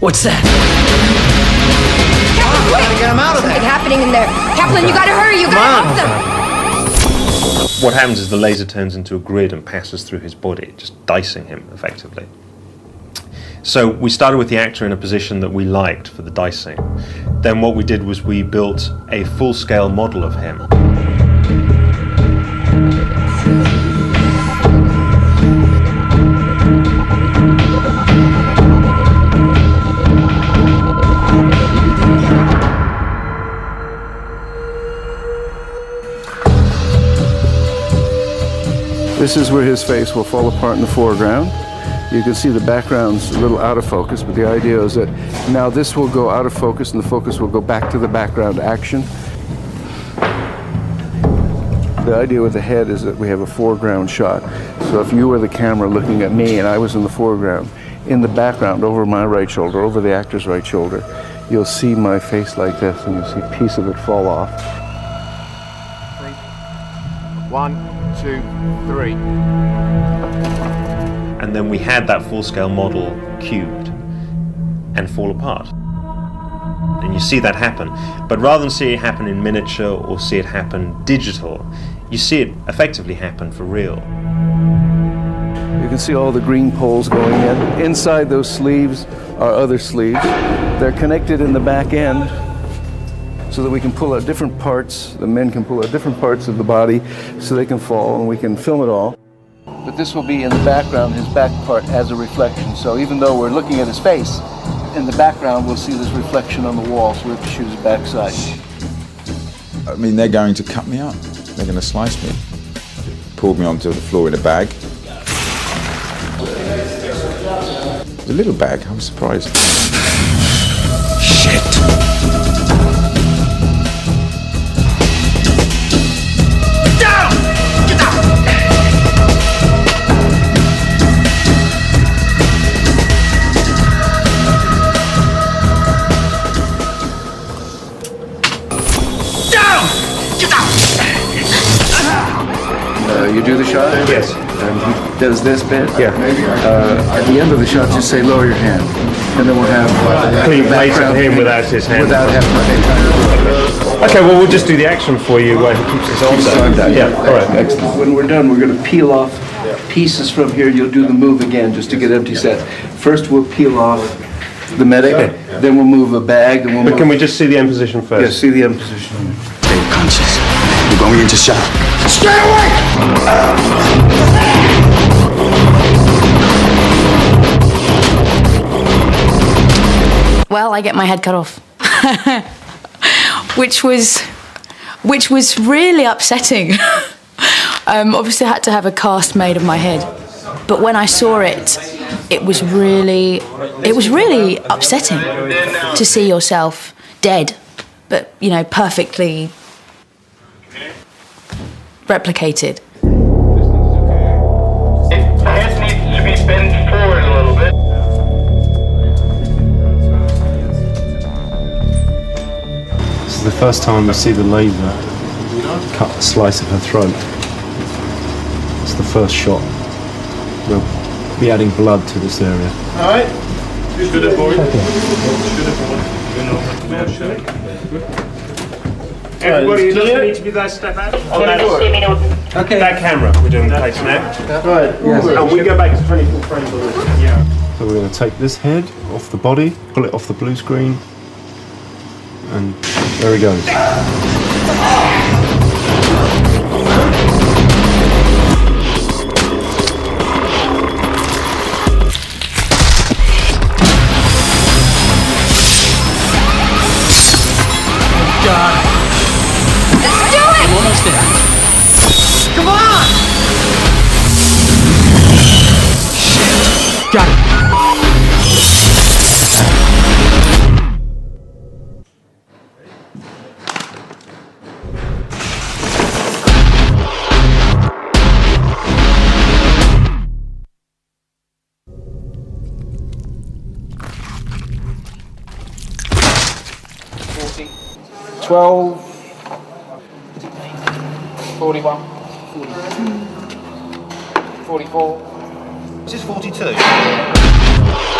What's that? Kaplan, quick! get him out of Something there. happening in there. Kaplan, you gotta hurry. You gotta help them. What happens is the laser turns into a grid and passes through his body, just dicing him effectively. So we started with the actor in a position that we liked for the dicing. Then what we did was we built a full scale model of him. This is where his face will fall apart in the foreground. You can see the background's a little out of focus, but the idea is that now this will go out of focus and the focus will go back to the background action. The idea with the head is that we have a foreground shot. So if you were the camera looking at me and I was in the foreground, in the background, over my right shoulder, over the actor's right shoulder, you'll see my face like this and you'll see a piece of it fall off. One, two, three. And then we had that full scale model cubed and fall apart. And you see that happen. But rather than see it happen in miniature or see it happen digital, you see it effectively happen for real. You can see all the green poles going in. Inside those sleeves are other sleeves. They're connected in the back end so that we can pull out different parts. The men can pull out different parts of the body so they can fall and we can film it all. But this will be in the background, his back part as a reflection. So even though we're looking at his face, in the background we'll see this reflection on the wall, so we have to shoot his backside. I mean, they're going to cut me up. They're going to slice me. Pulled me onto the floor in a bag. A little bag, I'm surprised. Uh, you do the shot? Yes. And he does this bit? Yeah. Uh, at the end of the shot, just say lower your hand. And then we'll have uh, Clean the place of him without his hand. Without having my Okay, well, we'll just do the action for you while he keeps his arms on up. that. Yeah, all right. Excellent. When we're done, we're going to peel off pieces from here. You'll do the move again just to get empty sets. First, we'll peel off the medic, then we'll move a bag, and we'll But move. can we just see the end position Yeah, first? see the end position. Stay conscious. We're going into shock. Stay awake! Well, I get my head cut off, which was, which was really upsetting. um, obviously, I had to have a cast made of my head, but when I saw it, it was really, it was really upsetting to see yourself dead, but you know, perfectly replicated. Head needs to be bent forward a little bit. This is the first time we see the laser cut a slice of her throat. It's the first shot. We'll be adding blood to this area. Alright. Good at board. Good at board. Everybody who doesn't need to be there, step out. On that, Okay. that camera, we're doing the place now. Right, yes. And we go back to 24 frames on this. Yeah. So we're going to take this head off the body, pull it off the blue screen, and there he goes. 60. 12. 41. 40. This is 42.